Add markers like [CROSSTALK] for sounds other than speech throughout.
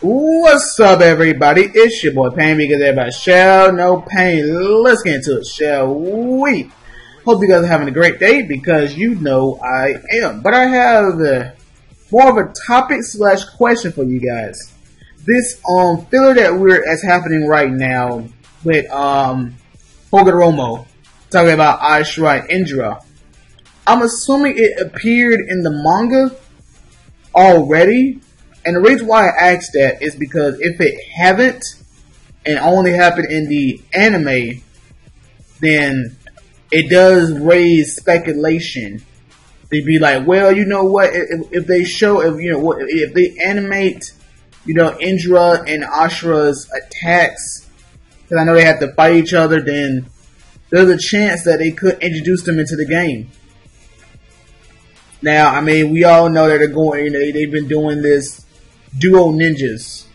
What's up, everybody? It's your boy Pain because everybody shall know pain. Let's get into it, shall we? Hope you guys are having a great day because you know I am. But I have uh, more of a topic slash question for you guys. This um filler that we're that's happening right now with um Hogoromo talking about Ashura Indra. I'm assuming it appeared in the manga already and the reason why I asked that is because if it haven't and only happened in the anime, then it does raise speculation. They'd be like, well, you know what? If, if they show, if you know, if they animate, you know, Indra and Ashura's attacks, because I know they have to fight each other, then there's a chance that they could introduce them into the game. Now, I mean, we all know that they're going, you know, they've been doing this duo ninjas.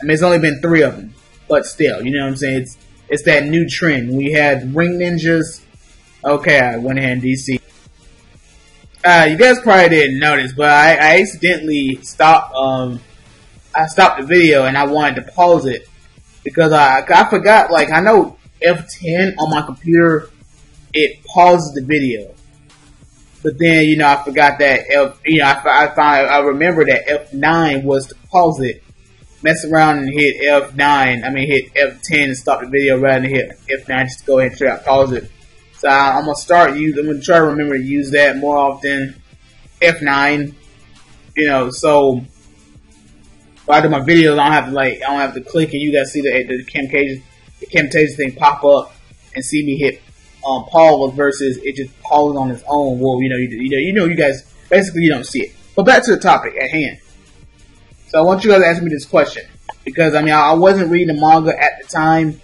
I mean, it's only been three of them, but still, you know what I'm saying? It's it's that new trend. We had ring ninjas. Okay, I went ahead and DC. Uh, you guys probably didn't notice, but I, I accidentally stopped. Um, I stopped the video and I wanted to pause it because I I forgot. Like I know F10 on my computer, it pauses the video. But then, you know, I forgot that F, you know, I, I found, I remember that F9 was to pause it, mess around and hit F9, I mean, hit F10 and stop the video rather than hit F9 just go ahead and try to pause it. So I, am gonna start use, I'm gonna try to remember to use that more often. F9, you know, so when I do my videos, I don't have to like, I don't have to click and you guys see the, the Camtasia, the Camtasia thing pop up and see me hit um, Paul versus it just Paul on his own. Well, you know, you, you know, you know, you guys basically you don't see it. But back to the topic at hand. So I want you guys to ask me this question because I mean I, wasn't reading the manga at the time,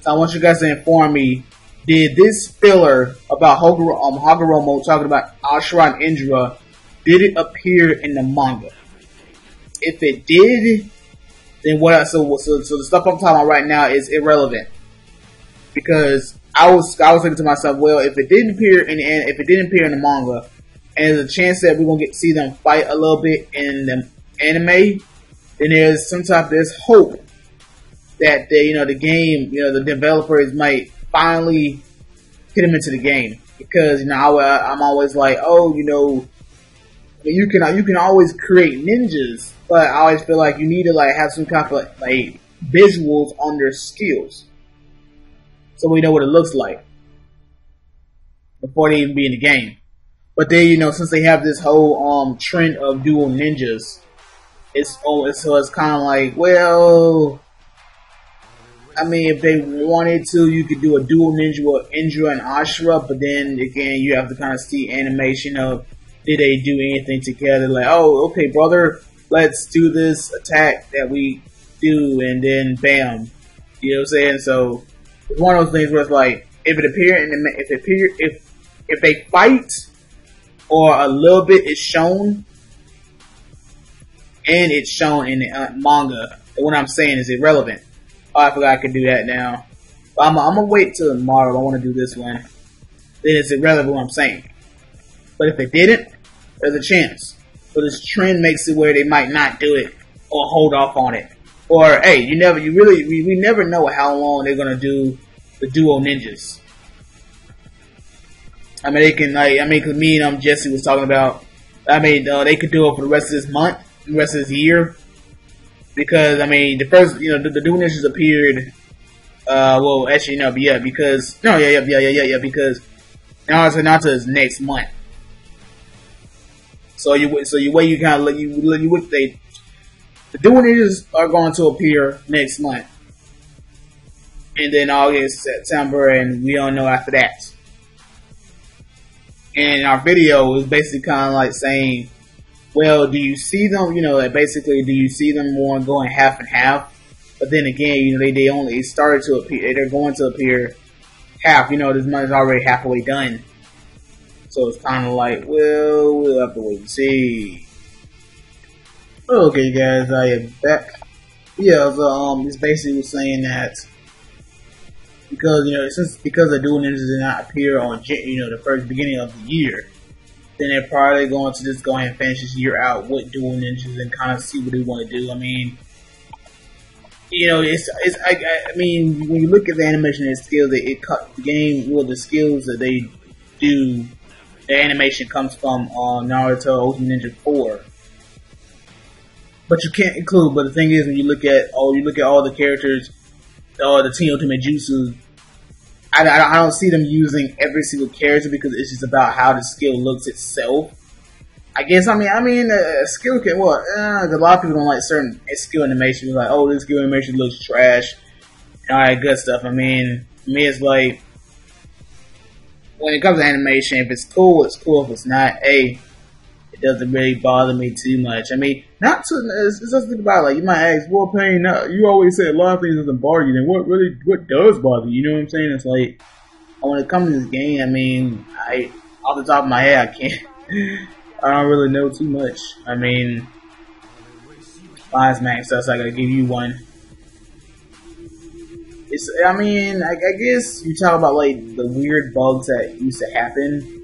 so I want you guys to inform me: Did this filler about Hogoro, um, Hagoromo talking about Ashura and Indra did it appear in the manga? If it did, then what? So, so, so the stuff I'm talking about right now is irrelevant because I was I was thinking to myself, well, if it didn't appear in the if it didn't appear in the manga, and there's a chance that we're gonna get see them fight a little bit in the anime, then there's some type there's hope that they, you know the game, you know the developers might finally get them into the game. Because you know I, I'm always like, oh, you know, you can you can always create ninjas, but I always feel like you need to like have some kind of like visuals on their skills so we know what it looks like before they even be in the game. But then, you know, since they have this whole um trend of dual ninjas, it's oh, so it's kind of like, well, I mean, if they wanted to, you could do a dual ninja with Indra and Ashura, but then again, you have to kind of see animation of did they do anything together? Like, oh, okay, brother, let's do this attack that we do, and then bam, you know what I'm saying? So it's one of those things where it's like if it appear the if it appear if if they fight or a little bit is shown and it's shown in the uh, manga, what I'm saying is irrelevant. Oh, I forgot I could do that now. But I'm, I'm gonna wait till tomorrow. I want to do this one. Then it's irrelevant what I'm saying. But if they didn't, there's a chance. But this trend makes it where they might not do it or hold off on it. Or hey, you never, you really, we, we never know how long they're gonna do the duo ninjas. I mean, they can like, I mean, cause me and um Jesse was talking about. I mean, uh, they could do it for the rest of this month, the rest of this year, because I mean, the first, you know, the, the duo ninjas appeared. Uh, well, actually, no, yeah, because no, yeah, yeah, yeah, yeah, yeah, yeah, because now not to next month. So you, so you way you kind of you you would they the Ninjas are going to appear next month. And then August, September, and we don't know after that. And our video was basically kind of like saying, well, do you see them, you know, like basically, do you see them more going half and half? But then again, you know, they, they only started to appear, they're going to appear half, you know, this month is already halfway done. So it's kind of like, well, we'll have to wait and see. Okay, guys, I am back. Yeah, so, um, it's basically saying that because you know since because the dual ninjas did not appear on you know the first beginning of the year, then they're probably going to just go ahead and finish this year out with dual ninjas and kind of see what they want to do. I mean, you know, it's it's. I, I mean, when you look at the animation and skills, it, it cut the game. Well, the skills that they do, the animation comes from uh, Naruto Ultimate Ninja Four. But you can't include. But the thing is, when you look at all, you look at all the characters, all the Team Ultimate Jutsu. I, I, I don't see them using every single character because it's just about how the skill looks itself I guess I mean I mean uh, skill can what? Uh, a lot of people don't like certain skill animation. Like oh this skill animation looks trash. And all that good stuff. I mean me it's like when it comes to animation, if it's cool, it's cool. If it's not, hey, doesn't really bother me too much. I mean, not to it's, it's just think about it, like you might ask, well, pain. You always say a lot of things doesn't bother you. Then what really what does bother you? You know what I'm saying? It's like when it comes to this game, I mean, I off the top of my head, I can't. [LAUGHS] I don't really know too much. I mean, mine's maxed out, so I give you one. It's, I mean, I, I guess you talk about like the weird bugs that used to happen.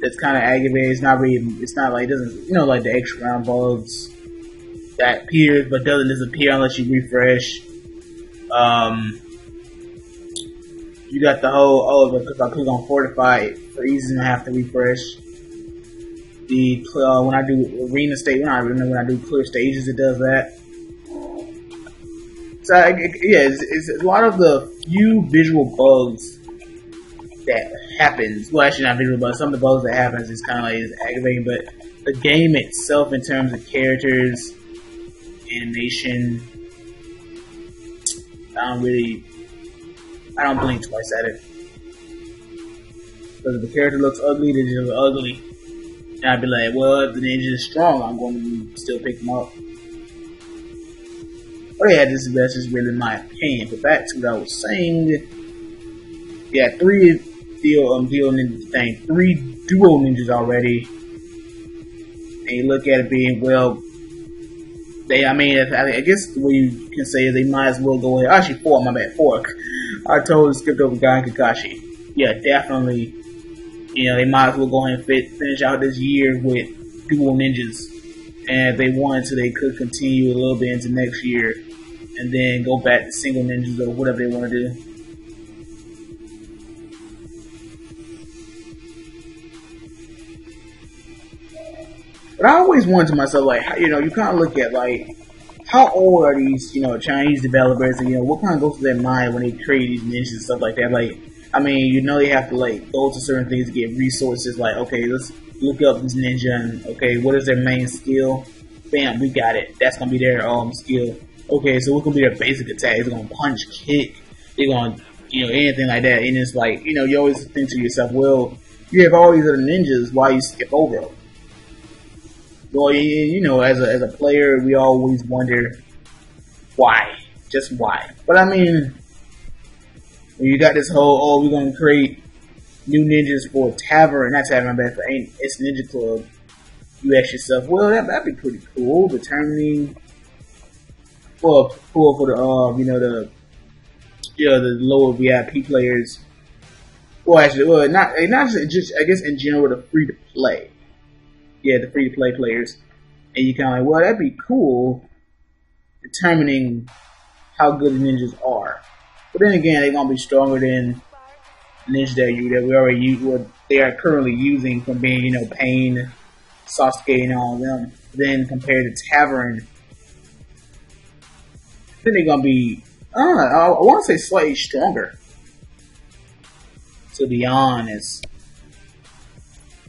That's kind of aggravating. It's not really. It's not like it doesn't. You know, like the extra round bugs that appears but doesn't disappear unless you refresh. Um, you got the whole oh, because I click on fortify for easy to have to refresh the uh, when I do arena state, when I when I do clear stages, it does that. So yeah, it's, it's, a lot of the few visual bugs that happens. Well, actually not visual bugs. Some of the bugs that happens is kind of like is aggravating, but the game itself, in terms of characters, animation, I don't really, I don't blink twice at it. Because if the character looks ugly, they just look ugly. And I'd be like, well, if the ninja is strong, I'm going to still pick him up. Oh yeah, this is that's just really my opinion. But back to what I was saying. Yeah, three deal um deal ninja thing, three duo ninjas already. And you look at it being well they I mean I guess way you can say is they might as well go ahead actually four, my bad, four. [LAUGHS] I totally skipped over Guy Kakashi. Yeah, definitely you know, they might as well go ahead and fit, finish out this year with dual ninjas. And if they wanted to, they could continue a little bit into next year and then go back to single ninjas or whatever they want to do. But I always wonder to myself, like, you know, you kind of look at, like, how old are these, you know, Chinese developers, and, you know, what kind of goes through their mind when they create these ninjas and stuff like that? Like, I mean, you know, they have to like go to certain things to get resources. Like, okay, let's look up this ninja and okay, what is their main skill? Bam, we got it. That's gonna be their um skill. Okay, so what gonna be their basic attack? It's gonna punch, kick. They're gonna, you know, anything like that. And it's like, you know, you always think to yourself, well, you have all these other ninjas. Why you skip over them? Well, you know, as a as a player, we always wonder why, just why. But I mean, you got this whole, oh, we're gonna create new ninjas for tavern, not tavern, but for ain't it's Ninja Club. You ask yourself, well, that that'd be pretty cool. Determining, well, cool for the um, you know, the you know, the lower VIP players. Well, actually, well, not not just I guess in general, the free to play. Yeah, the free to play players, and you kind of like, well, that'd be cool. Determining how good the ninjas are. But then again, they're gonna be stronger than Ninja that you that we already use, what they are currently using from being, you know, Pain, Sasuke, and all of them. Then compared to Tavern, then they're gonna be, I, I want to say slightly stronger. To be honest.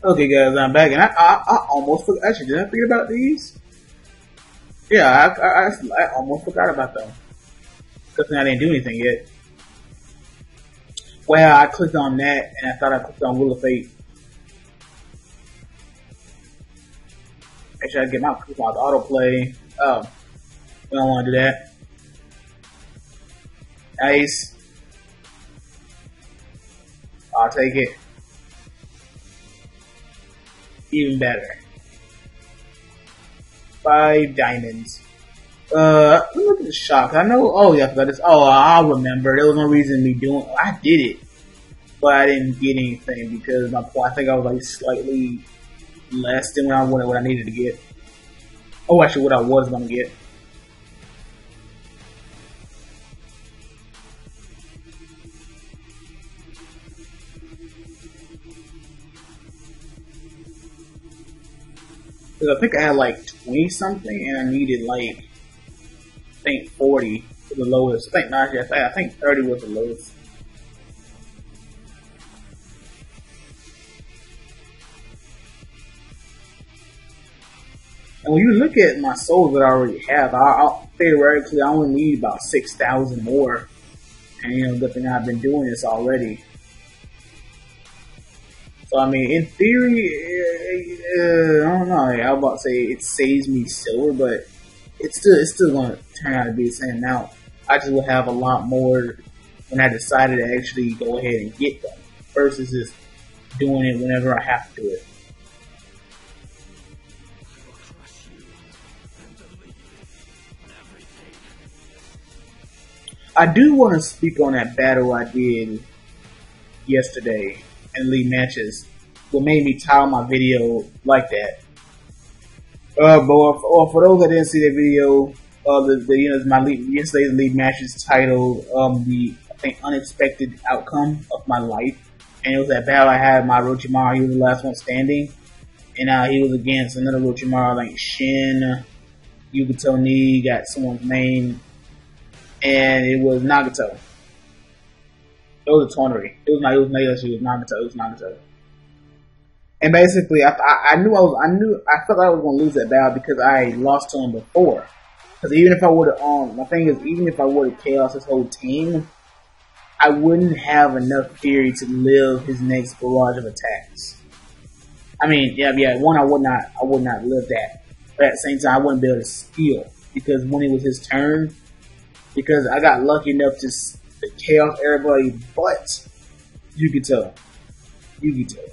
Okay, guys, I'm back, and I, I, I almost forgot. Actually, did I forget about these? Yeah, I, I, I, almost forgot about them. Because I didn't do anything yet. Well, I clicked on that and I thought I clicked on Wheel of Fate. Actually, I get my coupons autoplay. Oh, we don't want to do that. Nice. I'll take it. Even better. Five diamonds. Uh, look at the shop. I know. Oh yeah, I forgot it's. Oh, I remember. There was no reason me doing. I did it, but I didn't get anything because my. I think I was like slightly less than what I wanted, what I needed to get. Oh, actually, what I was gonna get. Because I think I had like 20 something and I needed like, I think 40 for the lowest. I think, not just, I think 30 was the lowest. And when you look at my souls that I already have, I, I theoretically I only need about 6,000 more. And you know, good thing I've been doing this already. So I mean, in theory, uh, I don't know. I was about to say it saves me silver, but it's still it's still going to turn out to be the same amount. I just will have a lot more when I decided to actually go ahead and get them versus just doing it whenever I have to do it. I do want to speak on that battle I did yesterday in league matches. What made me title my video like that. Uh, but for, for those that didn't see the video, uh, the, the you know my league, yesterday's league matches titled um the I think unexpected outcome of my life, and it was that battle I had my Orochimaru. He was the last one standing, and uh, he was against another Orochimaru like Shin, Yugato Ni, got someone's name, and it was Nagato. It was a tournament. It was not. It was Naoshi. It was Nagato. It was Nagato. And basically, I, I, I knew I was. I knew. I felt like I was going to lose that battle because I lost to him before. Because even if I would have, um, my thing is, even if I would have chaos his whole team, I wouldn't have enough fury to live his next barrage of attacks. I mean, yeah, yeah. One, I would not. I would not live that. But at the same time, I wouldn't be able to steal because when it was his turn, because I got lucky enough to chaos everybody but you could tell. You could tell.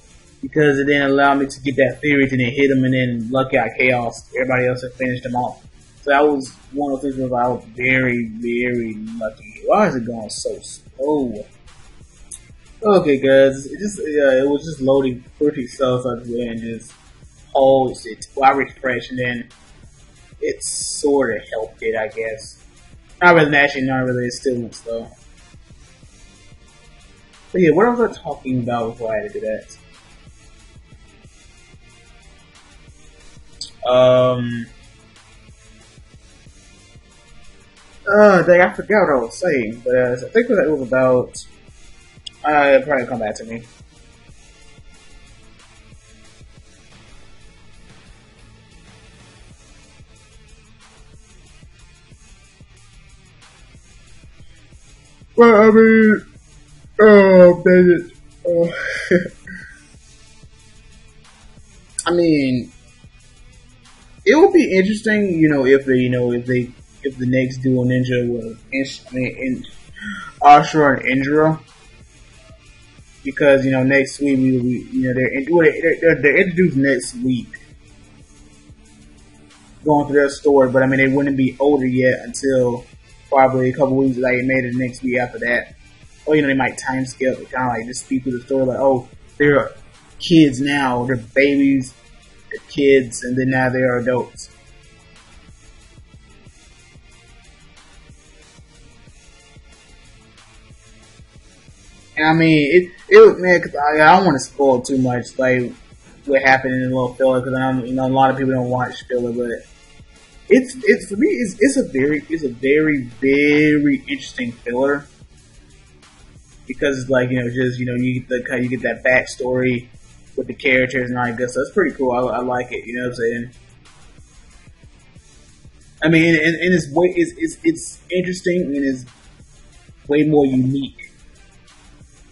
Because it didn't allow me to get that fury to then hit him and then lucky out chaos. Everybody else had finished him off. So that was one of the things where I was very, very lucky. Why is it going so slow? Okay, guys, it just yeah, it was just loading pretty slow, so I and just hold it. Well, I refreshed and then it sort of helped it, I guess. Not really, actually, not really. It still looks slow. But yeah, what was I talking about before I had to do that? Um. Uh, dang, I forgot what I was saying, but uh, I think it was about. Uh, it'll probably come back to me. Well, I mean, oh, it. Oh. [LAUGHS] I mean, it would be interesting, you know, if they, you know, if they, if the next dual ninja was, in Ashura and Indra, because you know next week we, we you know they're, they're, they're, they're introduced next week, going through their story, but I mean they wouldn't be older yet until probably a couple weeks, made it the next week after that. Or, you know, they might time it, kind of like just speak through the story, like, oh, they're kids now, they're babies, they're kids, and then now they're adults. And I mean, it, it man, cause I, I don't want to spoil too much, like, what happened in the little filler, because I you know, a lot of people don't watch filler, but it's it's for me it's, it's a very it's a very very interesting filler because like you know just you know you get the you get that backstory with the characters and all that good stuff. It's pretty cool. I, I like it. You know what I'm saying? I mean, and, and it's way it's, it's it's interesting and it's way more unique.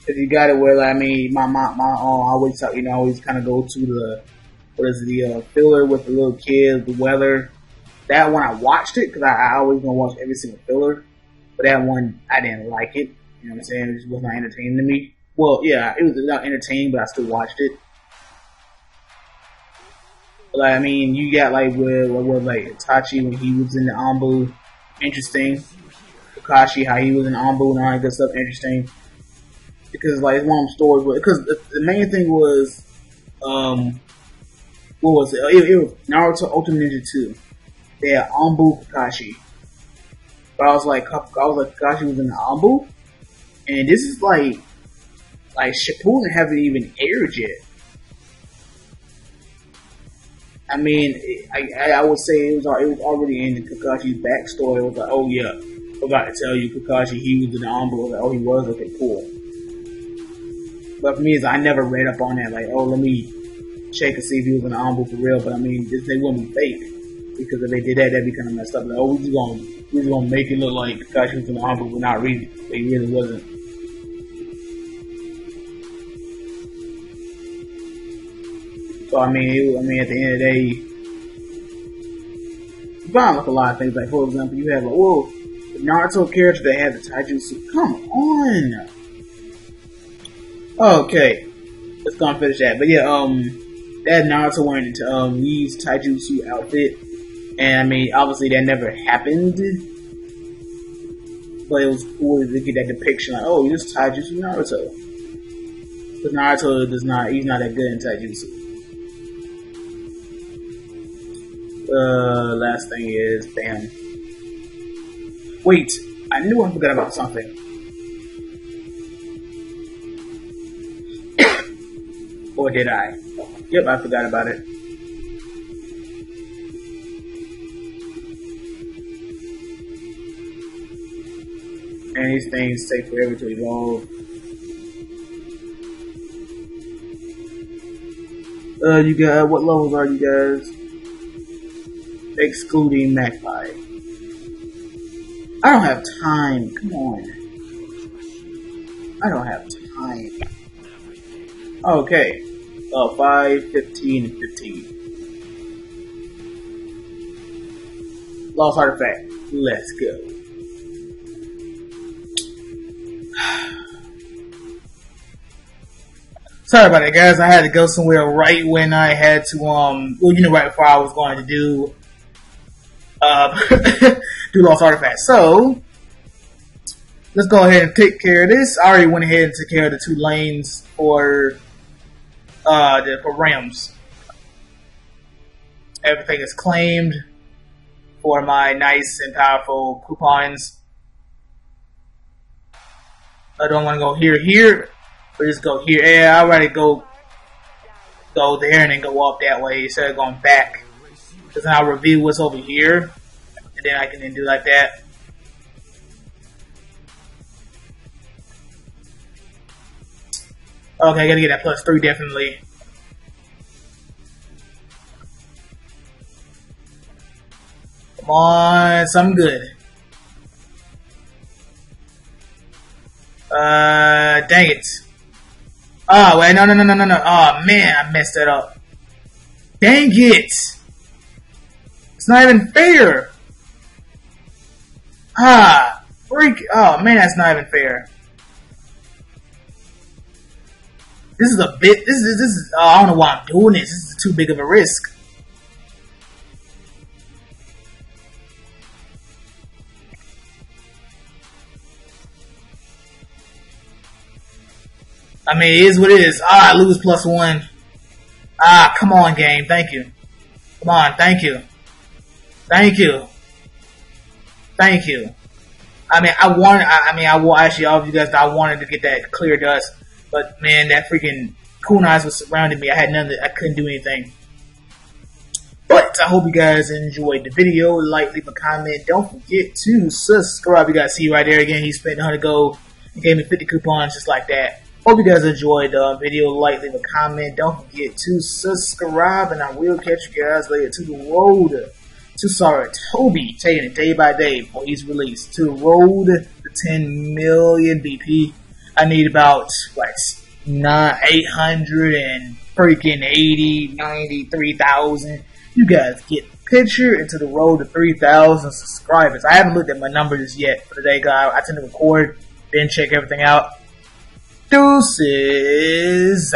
If you got it where like, I mean, my my my uh, I always talk, you know I always kind of go to the what is it, the uh, filler with the little kids, the weather that one I watched it because I, I, always gonna watch every single filler, but that one I didn't like it. You know what I'm saying? It just was not entertaining to me. Well, yeah, it was not entertaining, but I still watched it. But, like, I mean, you got like what was like Itachi when he was in the Anbu, interesting. Kakashi, how he was in Anbu and all that good stuff, interesting. Because like it's one of them stories, because the, the main thing was, um, what was it? It, it was Naruto Ultimate Ninja 2 they had Anbu Kakashi. But I was like, I was like, Kakashi was in the Anbu, and this is like, like Shippuden haven't even aired yet. I mean, I, I would say it was it was already in Kakashi's backstory. It was like, oh yeah, forgot to tell you, Kakashi, he was in the envelope. Like, oh, he was okay, cool. But for me, is I never read up on that. Like, oh, let me check and see if he was in the envelope for real. But I mean, this, they wouldn't be fake because if they did that, that'd be kind of messed up. Like, oh, we just gonna we just gonna make it look like Kakashi was in the envelope, but not really. He really wasn't. So I mean, it, I mean, at the end of the day, you find like a lot of things. Like for example, you have like, well, the Naruto character that has the taijutsu. Come on. Okay, let's go and finish that. But yeah, um, that Naruto wearing into um Lee's taijutsu outfit, and I mean, obviously that never happened. But it was cool to get that depiction, like, oh, this taijutsu Naruto. Because Naruto does not, he's not that good in taijutsu. Uh, last thing is, bam. Wait, I knew I forgot about something. [COUGHS] or did I? Yep, I forgot about it. And these things take forever to evolve. Uh, you got what levels are you guys? Excluding Magpie. I don't have time. Come on. I don't have time. Okay. Uh, 5, 15, 15. Lost artifact. Let's go. [SIGHS] Sorry about that, guys. I had to go somewhere right when I had to, um, well, you know, right before I was going to do uh, [LAUGHS] do lost artifacts. So let's go ahead and take care of this. I already went ahead and took care of the two lanes for uh, the, for Rams. Everything is claimed for my nice and powerful coupons. I don't want to go here, here, but just go here. Yeah, I'd rather go go there and then go up that way instead of going back. Because I'll reveal what's over here. And then I can then do like that. Okay, I gotta get that plus three definitely. Come on, something good. Uh, dang it. Oh, wait, no, no, no, no, no, no. Oh, man, I messed that up. Dang it. It's not even fair. Ah, freak. Oh man, that's not even fair. This is a bit. This is this is. Oh, I don't know why I'm doing this. This is too big of a risk. I mean, it is what it is. Ah, I lose plus one. Ah, come on, game. Thank you. Come on, thank you. Thank you. Thank you. I mean, I want. I, I mean, I will actually all of you guys. I wanted to get that clear dust, but man, that freaking kunais was surrounding me. I had none. I couldn't do anything. But I hope you guys enjoyed the video. Like, leave a comment. Don't forget to subscribe. You guys see right there again. He spent 100 gold and gave me 50 coupons just like that. Hope you guys enjoyed the video. Like, leave a comment. Don't forget to subscribe, and I will catch you guys later to the road to Sarutobi, taking it day by day for he's release To road the 10 million BP, I need about like nine, 800 and freaking 80, 93,000. You guys get the picture into the road to 3,000 subscribers. I haven't looked at my numbers yet for today, guys. I tend to record, then check everything out. Deuces.